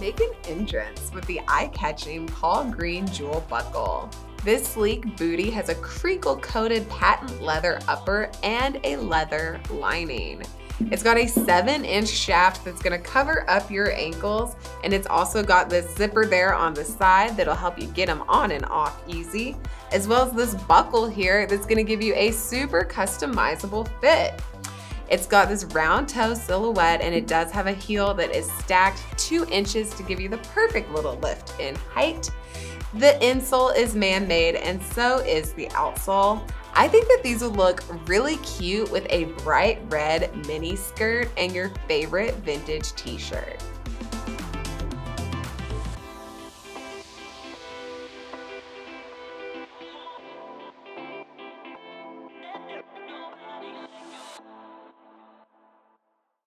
make an entrance with the eye-catching Paul Green jewel buckle. This sleek bootie has a crinkle-coated patent leather upper and a leather lining. It's got a 7-inch shaft that's going to cover up your ankles, and it's also got this zipper there on the side that'll help you get them on and off easy, as well as this buckle here that's going to give you a super customizable fit. It's got this round toe silhouette and it does have a heel that is stacked two inches to give you the perfect little lift in height. The insole is man-made and so is the outsole. I think that these would look really cute with a bright red mini skirt and your favorite vintage t-shirt.